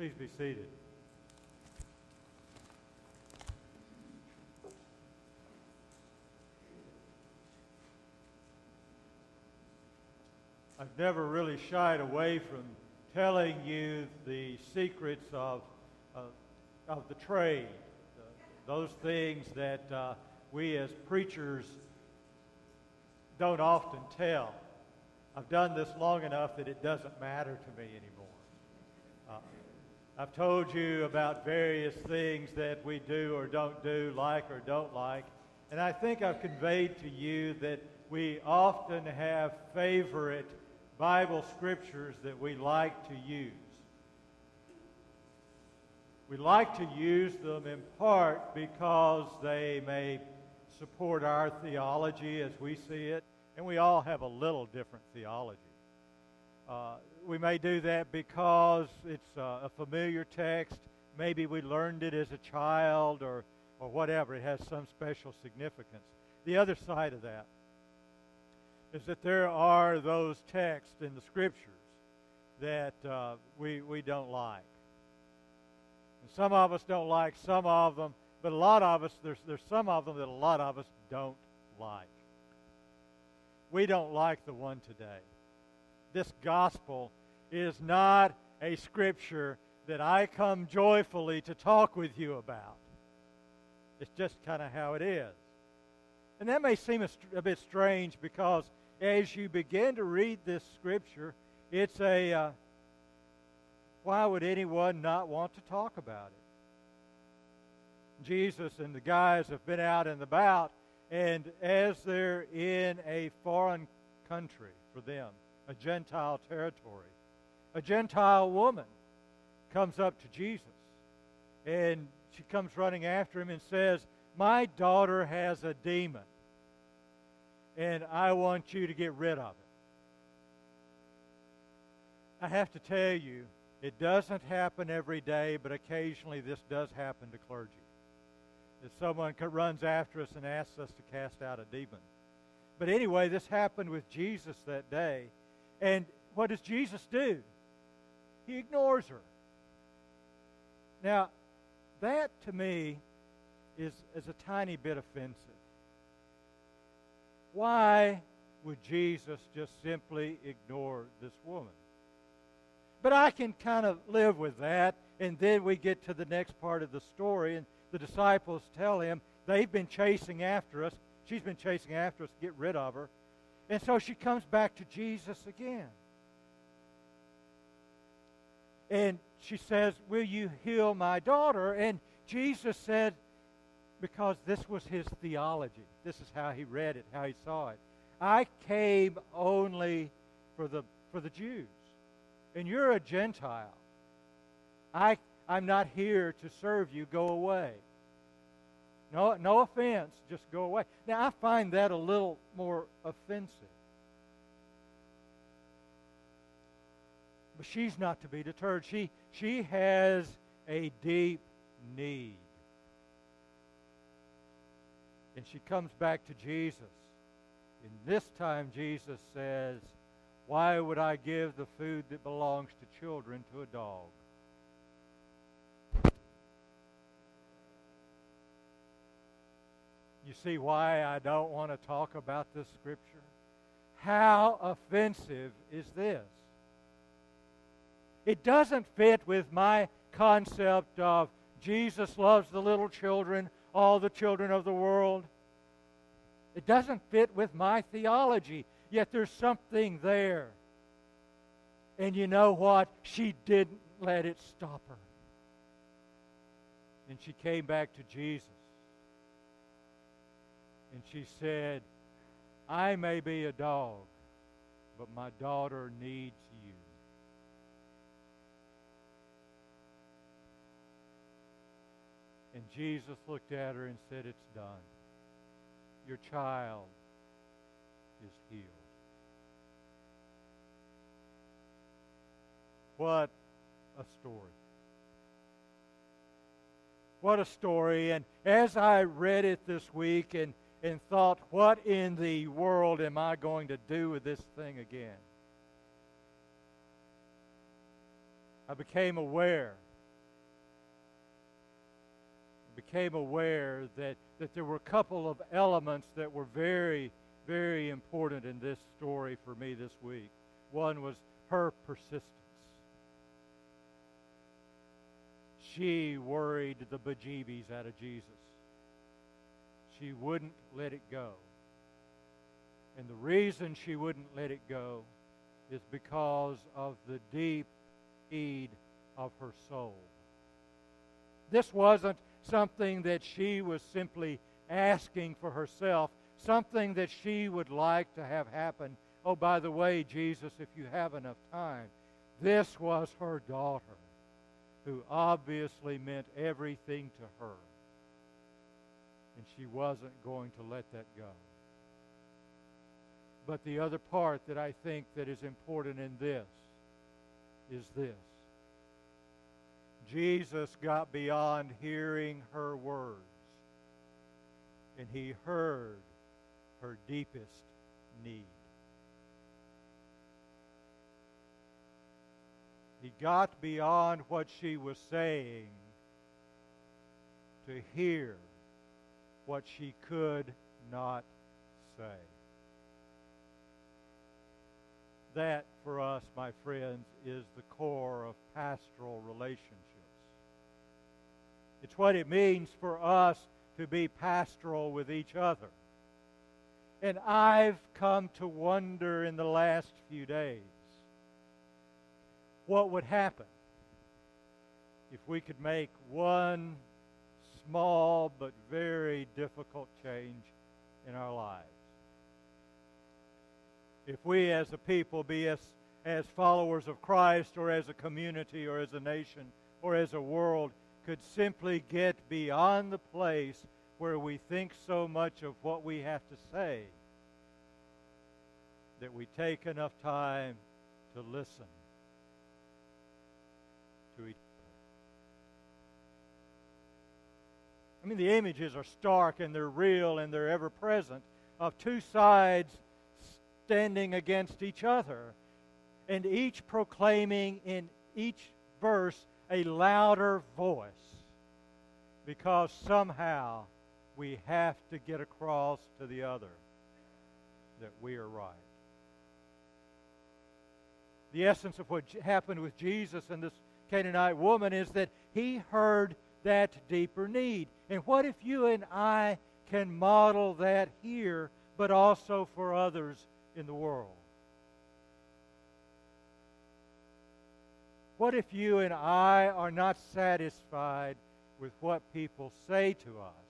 Please be seated. I've never really shied away from telling you the secrets of, uh, of the trade, those things that uh, we as preachers don't often tell. I've done this long enough that it doesn't matter to me anymore. Uh, I've told you about various things that we do or don't do, like or don't like, and I think I've conveyed to you that we often have favorite Bible scriptures that we like to use. We like to use them in part because they may support our theology as we see it, and we all have a little different theology. Uh, we may do that because it's uh, a familiar text. Maybe we learned it as a child or, or whatever. It has some special significance. The other side of that is that there are those texts in the Scriptures that uh, we, we don't like. And some of us don't like some of them, but a lot of us, there's, there's some of them that a lot of us don't like. We don't like the one today. This gospel is not a scripture that I come joyfully to talk with you about. It's just kind of how it is. And that may seem a, a, bit strange because as you begin to read this scripture, it's a uh, why would anyone not want to talk about it? Jesus and the guys have been out and about, and as they're in a foreign country for them, a Gentile territory, a Gentile woman comes up to Jesus, and she comes running after him and says, My daughter has a demon and I want you to get rid of it. I have to tell you, it doesn't happen every day, but occasionally this does happen to clergy. That someone runs after us and asks us to cast out a demon. But anyway, this happened with Jesus that day. And what does Jesus do? He ignores her. Now, that to me is, is a tiny bit offensive. Why would Jesus just simply ignore this woman? But I can kind of live with that. And then we get to the next part of the story, and the disciples tell him they've been chasing after us. She's been chasing after us to get rid of her. And so she comes back to Jesus again. And she says, Will you heal my daughter? And Jesus said, because this was his theology. This is how he read it, how he saw it. I came only for the, for the Jews. And you're a Gentile. I, I'm not here to serve you. Go away. No, no offense. Just go away. Now, I find that a little more offensive. But she's not to be deterred. She, she has a deep need. And she comes back to Jesus. And this time Jesus says, Why would I give the food that belongs to children to a dog? You see why I don't want to talk about this scripture? How offensive is this? It doesn't fit with my concept of Jesus loves the little children all the children of the world. It doesn't fit with my theology, yet there's something there. And you know what? She didn't let it stop her. And she came back to Jesus. And she said, I may be a dog, but my daughter needs you. And Jesus looked at her and said, It's done. Your child is healed. What a story. What a story. And as I read it this week and, and thought, what in the world am I going to do with this thing again? I became aware. I became aware that, that there were a couple of elements that were very, very important in this story for me this week. One was her persistence. She worried the bejeebies out of Jesus. She wouldn't let it go. And the reason she wouldn't let it go is because of the deep need of her soul. This wasn't something that she was simply asking for herself, something that she would like to have happen. Oh, by the way, Jesus, if you have enough time, this was her daughter who obviously meant everything to her. And she wasn't going to let that go. But the other part that I think that is important in this is this. Jesus got beyond hearing her words, and he heard her deepest need. He got beyond what she was saying to hear what she could not say. That, for us, my friends, is the core of pastoral relationships. It's what it means for us to be pastoral with each other. And I've come to wonder in the last few days what would happen if we could make one small but very difficult change in our lives. If we as a people, be as, as followers of Christ, or as a community, or as a nation, or as a world, could simply get beyond the place where we think so much of what we have to say that we take enough time to listen to each I mean, the images are stark and they're real and they're ever present of two sides standing against each other, and each proclaiming in each verse a louder voice because somehow we have to get across to the other that we are right. The essence of what happened with Jesus and this Canaanite woman is that he heard that deeper need. And what if you and I can model that here, but also for others in the world? What if you and I are not satisfied with what people say to us,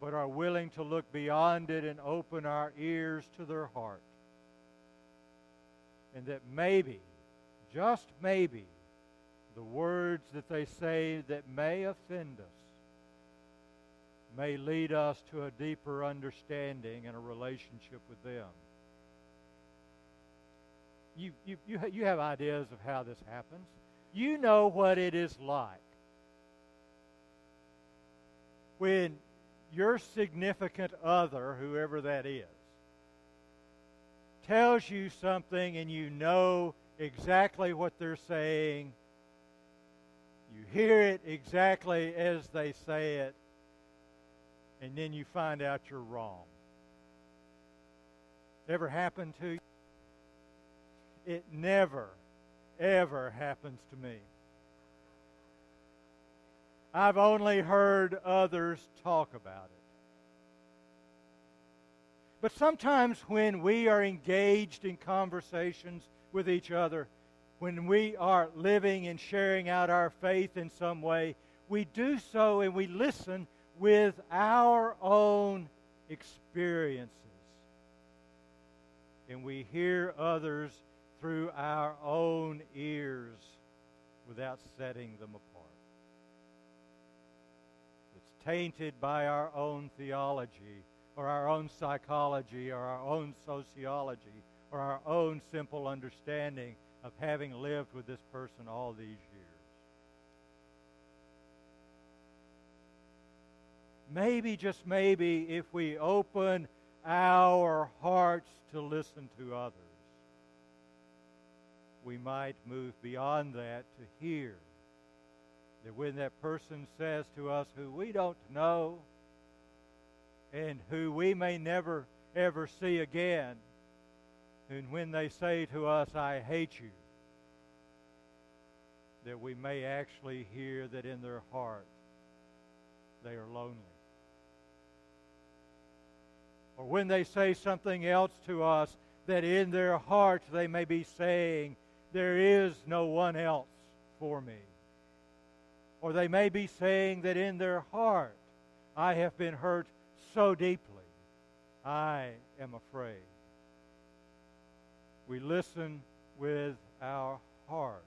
but are willing to look beyond it and open our ears to their heart? And that maybe, just maybe, the words that they say that may offend us may lead us to a deeper understanding and a relationship with them. You, you, you, you have ideas of how this happens. You know what it is like when your significant other, whoever that is, tells you something and you know exactly what they're saying you hear it exactly as they say it, and then you find out you're wrong. Ever happened to you? It never, ever happens to me. I've only heard others talk about it. But sometimes when we are engaged in conversations with each other, when we are living and sharing out our faith in some way, we do so and we listen with our own experiences. And we hear others through our own ears without setting them apart. It's tainted by our own theology or our own psychology or our own sociology or our own simple understanding of having lived with this person all these years. Maybe, just maybe, if we open our hearts to listen to others, we might move beyond that to hear That when that person says to us who we don't know and who we may never ever see again, and when they say to us, I hate you, that we may actually hear that in their heart they are lonely. Or when they say something else to us, that in their hearts they may be saying, There is no one else for me. Or they may be saying that in their heart, I have been hurt so deeply, I am afraid. We listen with our hearts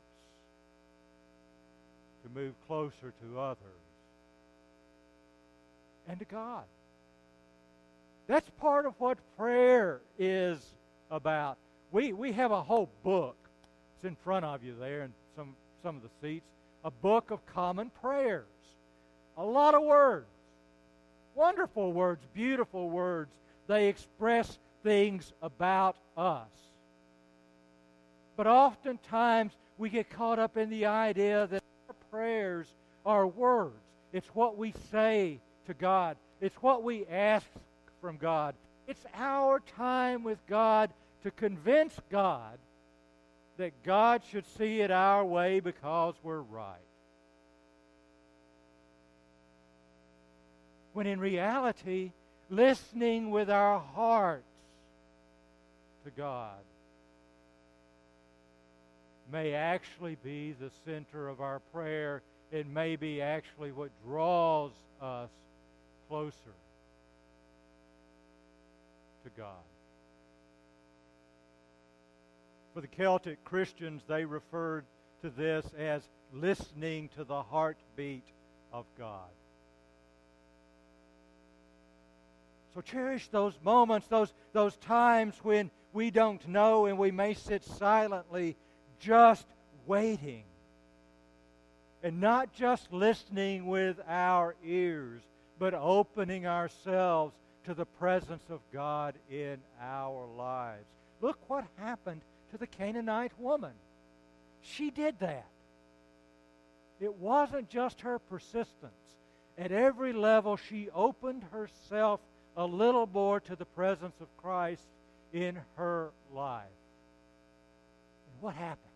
to move closer to others and to God. That's part of what prayer is about. We, we have a whole book. It's in front of you there in some, some of the seats. A book of common prayers. A lot of words. Wonderful words, beautiful words. They express things about us. But oftentimes we get caught up in the idea that our prayers are words. It's what we say to God, it's what we ask from God. It's our time with God to convince God that God should see it our way because we're right. When in reality, listening with our hearts to God may actually be the center of our prayer. It may be actually what draws us closer to God. For the Celtic Christians, they referred to this as listening to the heartbeat of God. So cherish those moments, those, those times when we don't know and we may sit silently just waiting. And not just listening with our ears, but opening ourselves to the presence of God in our lives. Look what happened to the Canaanite woman. She did that. It wasn't just her persistence. At every level, she opened herself a little more to the presence of Christ in her life. And what happened?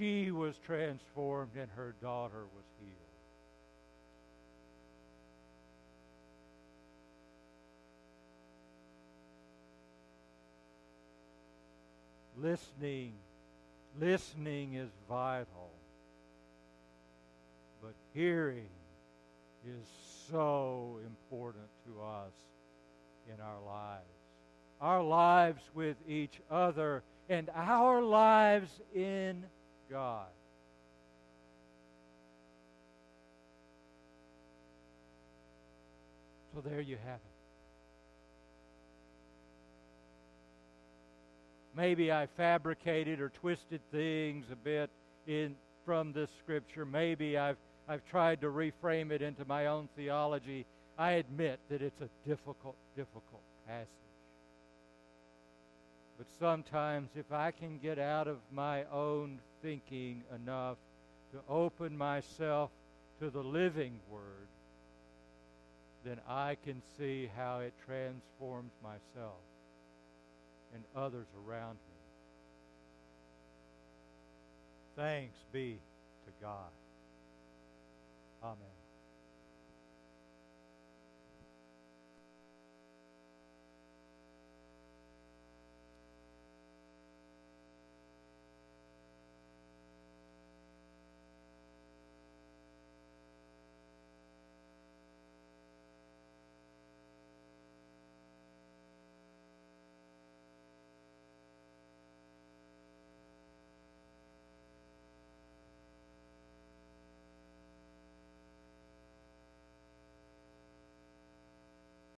She was transformed and her daughter was healed. Listening, listening is vital. But hearing is so important to us in our lives. Our lives with each other and our lives in God. So there you have it. Maybe I fabricated or twisted things a bit in from this scripture. Maybe I've I've tried to reframe it into my own theology. I admit that it's a difficult, difficult passage. But sometimes, if I can get out of my own thinking enough to open myself to the living Word, then I can see how it transforms myself and others around me. Thanks be to God. Amen.